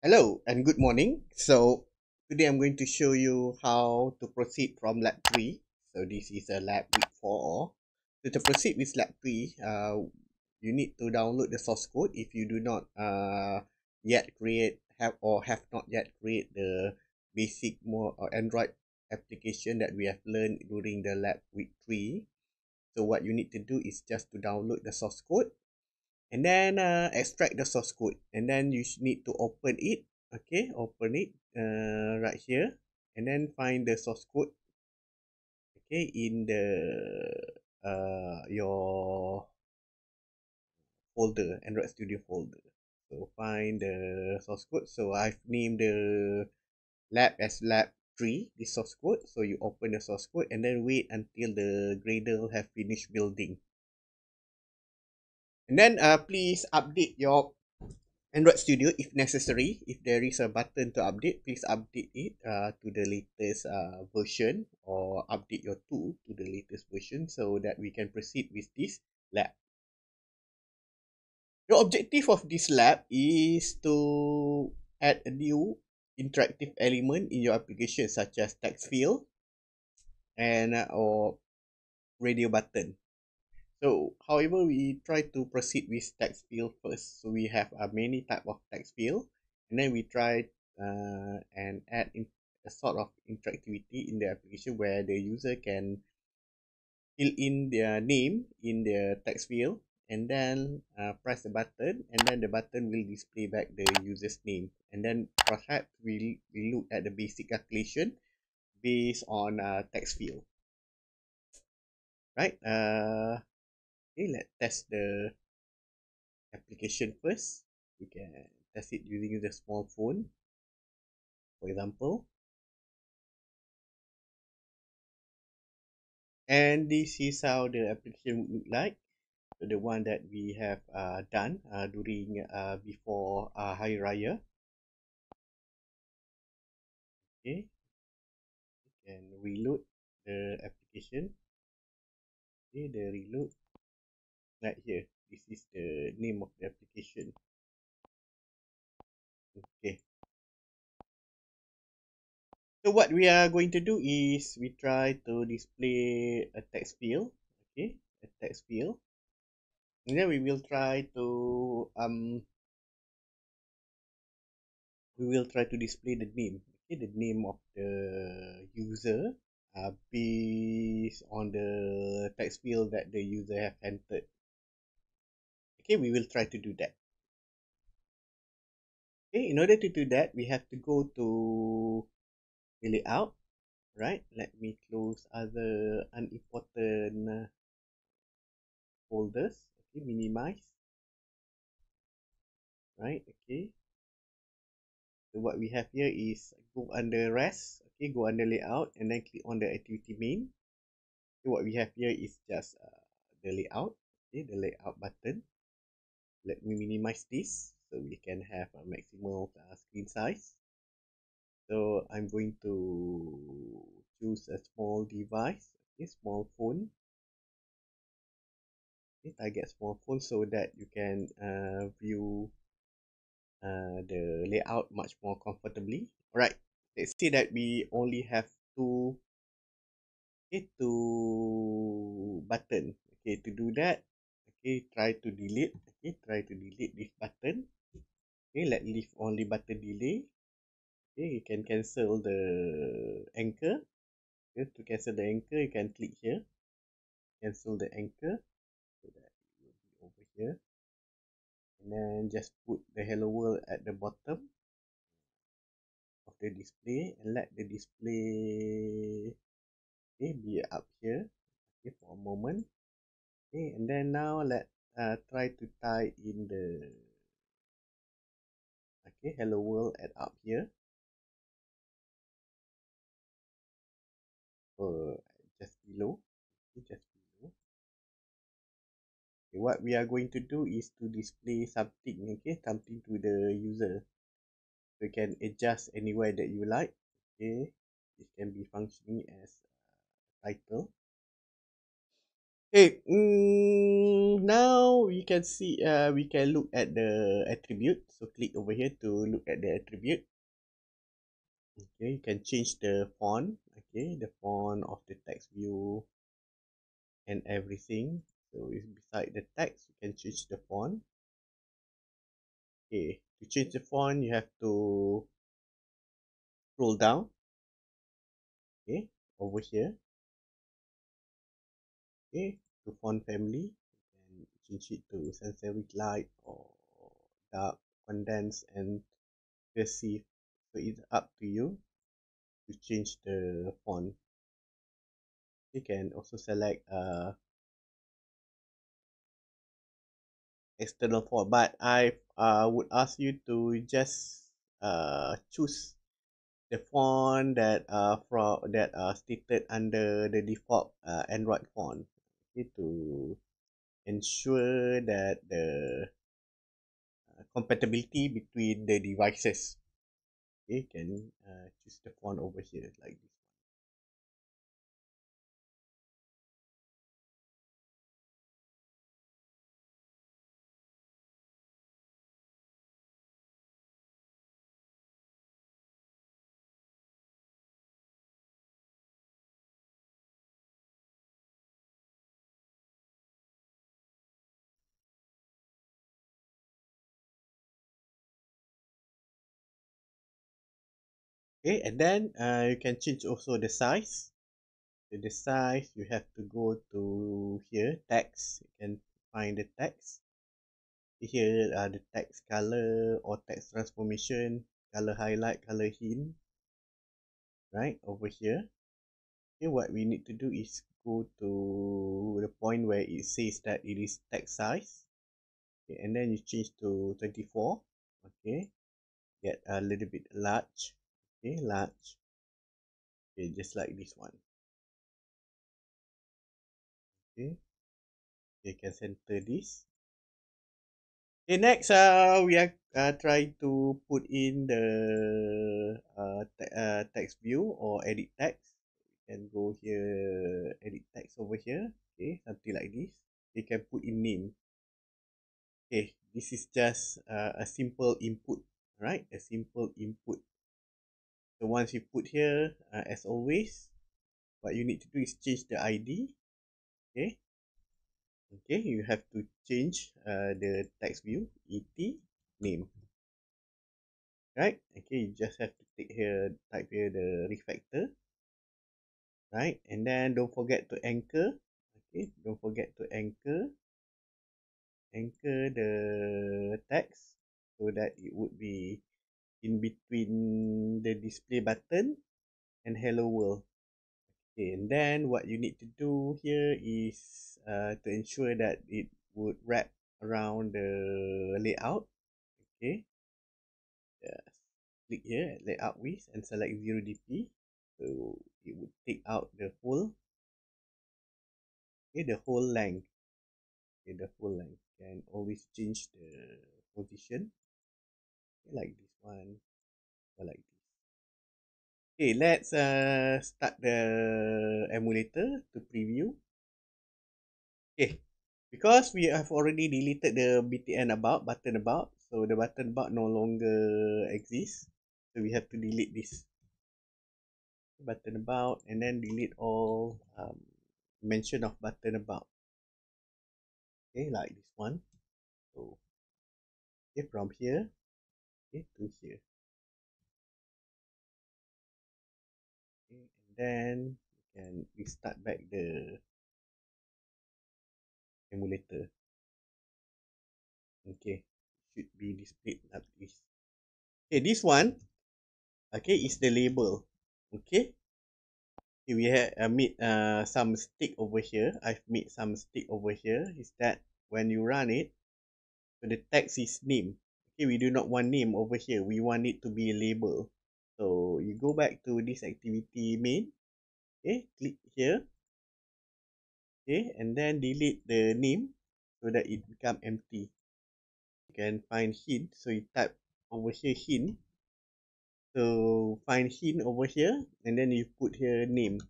Hello and good morning. So today I'm going to show you how to proceed from lab 3. So this is a lab week 4. So to proceed with lab 3, uh, you need to download the source code if you do not uh, yet create have or have not yet create the basic more or Android application that we have learned during the lab week 3. So what you need to do is just to download the source code and then uh, extract the source code. And then you need to open it. Okay open it uh, right here. And then find the source code. Okay in the uh, your folder android studio folder. So find the source code. So i've named the lab as lab 3 this source code. So you open the source code and then wait until the gradle have finished building And then uh, please update your Android Studio if necessary. If there is a button to update, please update it uh, to the latest uh, version or update your tool to the latest version so that we can proceed with this lab. The objective of this lab is to add a new interactive element in your application such as text field and uh, or radio button. So, however, we try to proceed with text field first. So we have uh, many type of text field, and then we try uh, and add in a sort of interactivity in the application where the user can fill in their name in the text field and then uh, press the button and then the button will display back the user's name. And then perhaps we we look at the basic calculation based on uh, text field right? Uh Let's test the application first. We can test it using the small phone, for example. And this is how the application would look like. So the one that we have uh, done uh, during uh, before uh, Hari Raya. Okay, can reload the application. Okay, the reload right here. This is the name of the application. Okay. So what we are going to do is we try to display a text field. Okay a text field. And then we will try to um we will try to display the name. Okay the name of the user uh, based on the text field that the user have entered Okay, we will try to do that. Okay, in order to do that, we have to go to layout, right? Let me close other unimportant folders. Okay, minimize. Right, okay. So what we have here is go under res, okay, go under layout and then click on the activity main. Okay, what we have here is just uh, the layout, okay, the layout button let me minimize this so we can have a maximal uh, screen size. So I'm going to choose a small device a small phone. Okay, target small phone so that you can uh, view uh, the layout much more comfortably. Alright let's say that we only have two okay two button okay to do that okay try to delete okay try to delete this button. Okay let leave only button delay. Okay you can cancel the anchor. Okay to cancel the anchor you can click here. Cancel the anchor. So that it will be over here. And then just put the hello world at the bottom of the display and let the display okay be up here okay for a moment okay and then now let uh, try to tie in the okay hello world at up here. Or just below okay, just below. Okay, what we are going to do is to display something okay something to the user. You can adjust anywhere that you like okay. It can be functioning as a title Okay, mm, now we can see, uh, we can look at the attribute. So click over here to look at the attribute. Okay, you can change the font. Okay, the font of the text view and everything. So beside the text, you can change the font. Okay, to change the font, you have to scroll down. Okay, over here. Okay, to font family, you can change it to serif light or dark, condensed, and cursive. So it's up to you to change the font. You can also select uh, external font, but I uh, would ask you to just uh, choose the font that uh, from that are stated under the default uh, Android font okay, to ensure that the uh, compatibility between the devices. Okay, can uh, choose the font over here like this. Okay, and then uh, you can change also the size. So the size you have to go to here text. You can find the text. Here are the text color or text transformation, color highlight, color hint. Right over here. Okay, what we need to do is go to the point where it says that it is text size. Okay, and then you change to 24. Okay, get a little bit large okay large. Okay just like this one. Okay. You can center this. Okay next uh we are uh, trying to put in the uh, te uh text view or edit text. You can go here edit text over here. Okay something like this. You can put in name. Okay this is just uh, a simple input right? A simple input So once you put here, uh, as always, what you need to do is change the ID. Okay. Okay, you have to change uh, the text view, et name. Right. Okay, you just have to take here, type here the refactor. Right. And then don't forget to anchor. Okay, don't forget to anchor. Anchor the text so that it would be in between the display button and hello world. Okay and then what you need to do here is uh, to ensure that it would wrap around the layout. Okay. Just click here layout width and select 0 dp so it would take out the whole okay the whole length. Okay the whole length. Can always change the position. Okay, like this one or like this. Okay let's uh, start the emulator to preview. Okay because we have already deleted the btn about button about so the button about no longer exists so we have to delete this. Button about and then delete all um, mention of button about. Okay like this one. So okay from here okay to here okay and then you can restart back the emulator. Okay should be displayed like this. Okay this one okay is the label. Okay. Okay we have uh, made uh, some stick over here. I've made some stick over here. Is that when you run it so the text is name okay we do not want name over here. We want it to be a label. So you go back to this activity main. Okay click here. Okay and then delete the name so that it become empty. You can find hint. So you type over here hint. So find hint over here and then you put here name.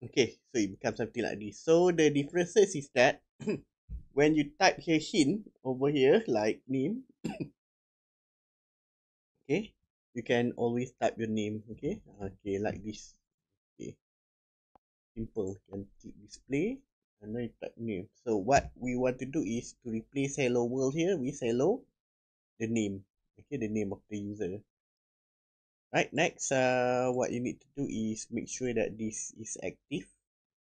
Okay, so it becomes something like this. So the differences is that when you type here hint over here, like name, okay, you can always type your name, okay, okay, like this, okay, simple, you can click display, and then you type name. So what we want to do is to replace hello world here with hello, the name, okay, the name of the user. Right, next, uh, what you need to do is make sure that this is active.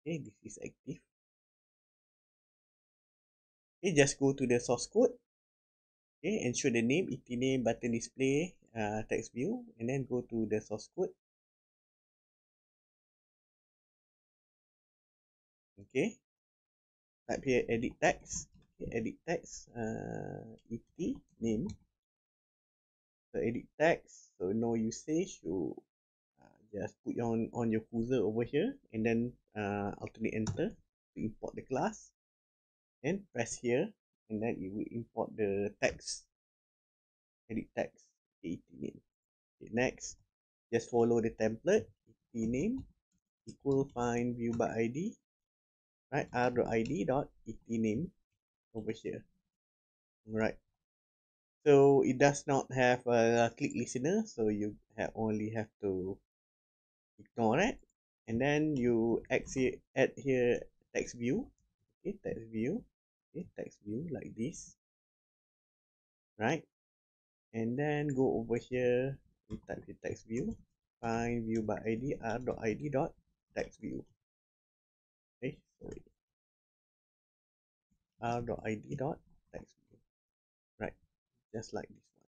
Okay, this is active. Okay, just go to the source code. Okay, ensure the name, et name, button display, uh, text view, and then go to the source code. Okay, type here edit text. Okay, edit text, uh, et name. So edit text, so no usage, you uh, just put on on your cursor over here, and then uh, alternate enter to import the class. And press here and then it will import the text edit text et name. Okay, next just follow the template et name equal find view by id right r.id dot et name over here. Right so it does not have a click listener so you have only have to ignore it. And then you exit add here text view. Okay text view okay text view like this right? And then go over here and type the text view find view by id r dot id dot text view. Okay sorry. r dot id dot text view right? Just like this one.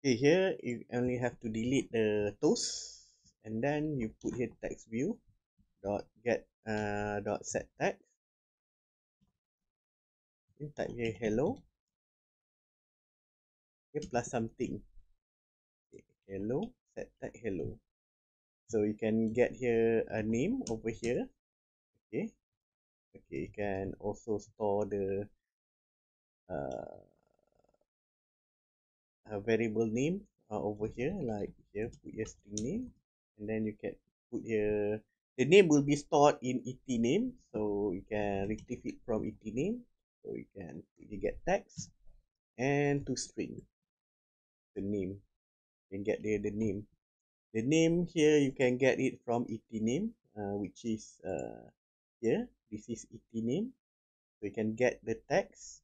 Okay here you only have to delete the toast and then you put here text view dot get uh dot set text you type here hello? Okay plus something. Okay, hello? Set tag hello. So you can get here a name over here. Okay. Okay you can also store the uh, a variable name uh, over here. Like here put your string name. And then you can put here the name will be stored in et name. So you can retrieve it from et name so you can you get text and to string. The name. Can get the, the name. The name here you can get it from et name uh, which is uh, here. This is et name. So you can get the text.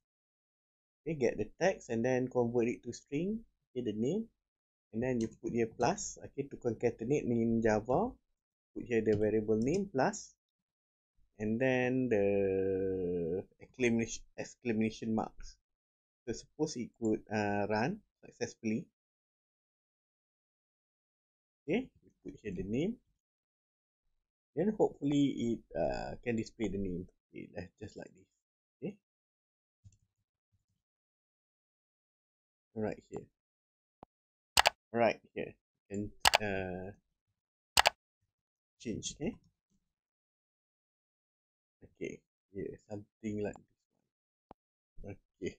Okay get the text and then convert it to string. Okay the name. And then you put here plus. Okay to concatenate in java put here the variable name plus and then the exclamation exclamation marks. So suppose it could uh, run successfully. Okay we put here the name. Then hopefully it uh, can display the name. Okay, just like this. Okay. Right here. Right here. And uh, change okay yeah something like this okay.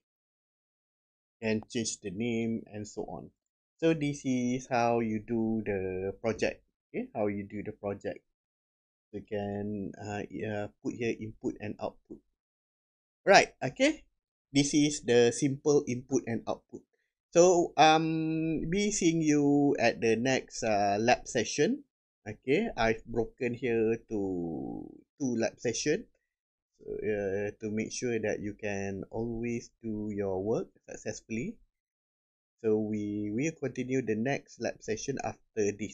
And change the name and so on. So this is how you do the project. Okay how you do the project. You can uh, uh, put here input and output. Right okay. This is the simple input and output. So um be seeing you at the next uh, lab session. Okay i've broken here to two lab session uh, to make sure that you can always do your work successfully. So we will continue the next lab session after this.